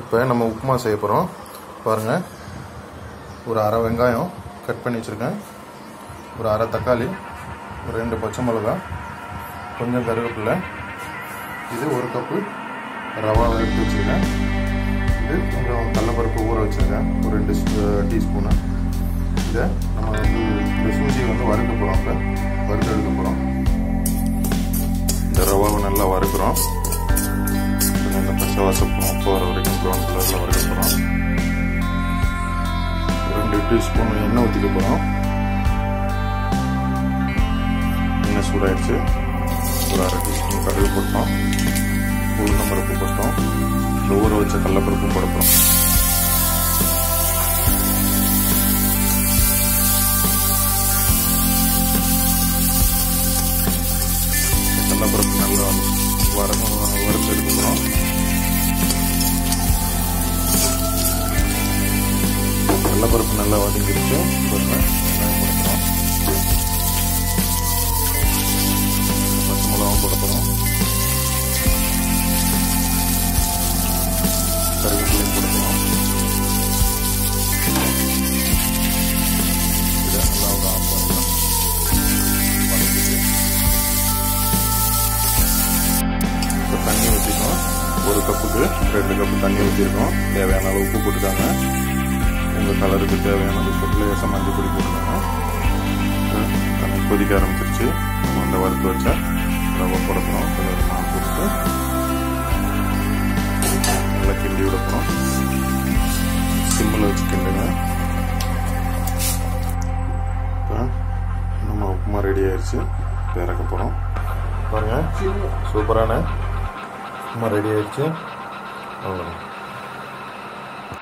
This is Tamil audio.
இப்போ நம்ம உப்புமா செய்ய போகிறோம் பாருங்கள் ஒரு அரை வெங்காயம் கட் பண்ணி வச்சுருக்கேன். ஒரு அரை தக்காளி ஒரு ரெண்டு பச்சை மிளகா கொஞ்சம் கருவேப்பில்லை இது ஒரு கப்பு ரவா எடுத்து வச்சுருக்கேன். இது கொஞ்சம் கடலப்பருப்பு ஊற வச்சுருக்கேன். ஒரு ரெண்டு டீஸ்பூனு. இதை நம்ம வந்து இந்த சூஜியை வந்து வறுக்க போகிறோம் இப்போ வறுத்து எடுக்க போகிறோம் இந்த ரவாவை நல்லா வறுக்கிறோம். கொஞ்சம் இந்த பச்சை போகிற வரைக்கும் ப்ரௌன் கலரில் வரைக்க போகிறோம் ரெண்டு டீஸ்பூன் எண்ணெய் ஊற்றிக்க போகிறோம் எண்ணெய் சூடாயிடுச்சு ஒரு அரை டீஸ்பூன் கடுகு போட்டோம் உளுந்தம் பருப்பு போட்டோம் இந்த ஊற வச்ச கடலப்பருப்பும் போட போகிறோம் கடலப்பருப்பு நல்லா வரணும் பருப்பு நல்லா வதங்கிடுச்சு வெங்காயம் போடுறோம் பச்சை மிளகாவும் போட போகிறோம் கருவேப்பிலையும் போட போகிறோம் இதை நல்லா ஒரு ஆஃப் பண்ணலாம் இப்போ தண்ணி ஊற்றிக்கணும் ஒரு கப்புக்கு ரெண்டு கப்பு தண்ணி ஊற்றிருக்கோம் தேவையான அளவு உப்பு போட்டுக்காங்க. இந்த கலருக்கு தேவையான உப்பு லேசாக மஞ்சள் பொடி போட்டுக்காங்க. தண்ணி கொதிக்க ஆரம்பிச்சிருச்சு. நம்ம அந்த வறுத்து வச்சா ரவை போட போகிறோம் நான் போட்டு நல்லா கிண்டி விட போகிறோம் சிம்மில் வச்சு கிண்டுங்க. இப்போ நம்ம உப்புமா ரெடி ஆயிடுச்சு இறக்க போகிறோம் பாருங்கள் சூப்பரான உப்புமா ரெடி ஆயிடுச்சு அவ்வளோதான்